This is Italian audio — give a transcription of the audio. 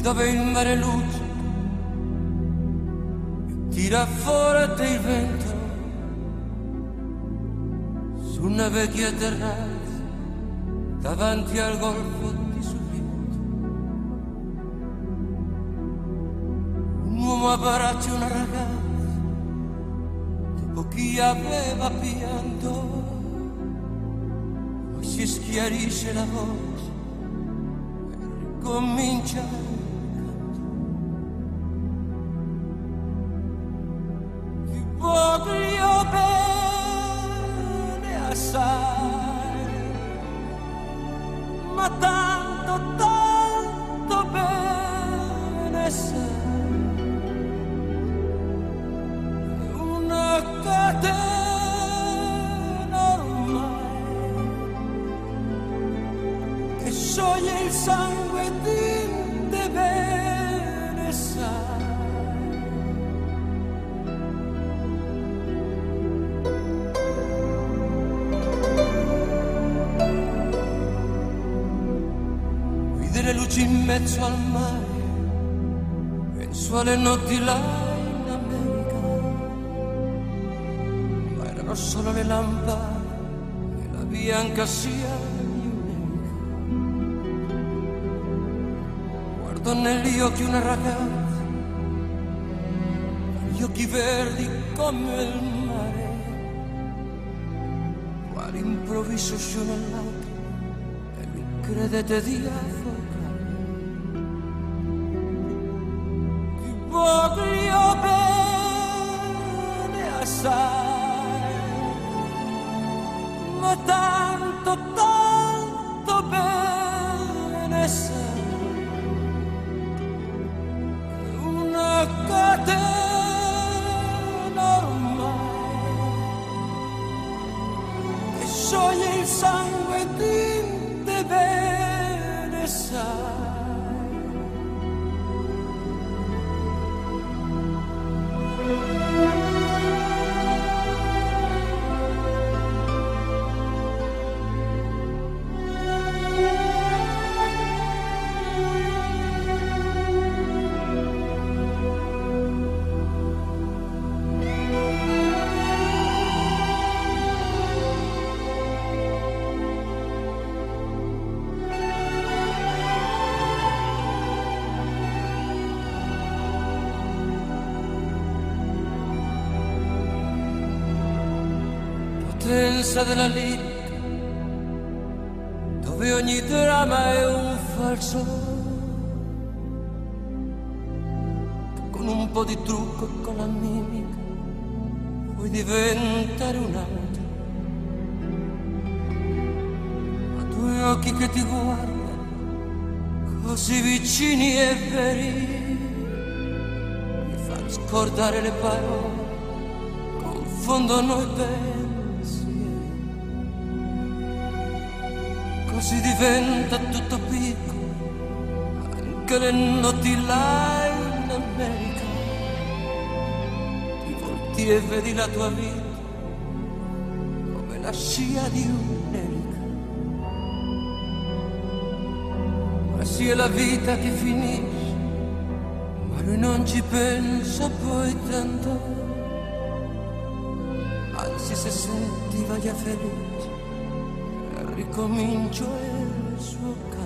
dove il mare luce tira fuori il vento su una vecchia terrazza davanti al golfo di Sorrento. Un uomo abbraccia una ragazza dopo chi aveva pianto, poi si schiarisce la voce e ricomincia assai, ma tanto, tanto bene sai, una catena ormai che scioglie il sangue di te bene sai. Le luci in mezzo al mare, penso alle notti là in America, ma erano solo le lampade e la bianca sia Guardo negli occhi una ragazza, gli occhi verdi come il mare, quale improvviso scione l'altro e lui credete di affogare. Tanto, tanto bene sai, una catena ormai che scioglie il sangue di potenza della lirica, dove ogni dramma è un falso. Con un po' di trucco e con la mimica puoi diventare un altro. Ma due occhi che ti guardano così vicini e veri mi fanno scordare le parole, confondono i pensieri. Così diventa tutto piccolo, anche le notti là in America. Ti volti e vedi la tua vita come la scia di un'elica. Ma sì è la vita che finisce, ma lui non ci pensa poi tanto. Anzi se sentiva già felice ricomincio il suo canto.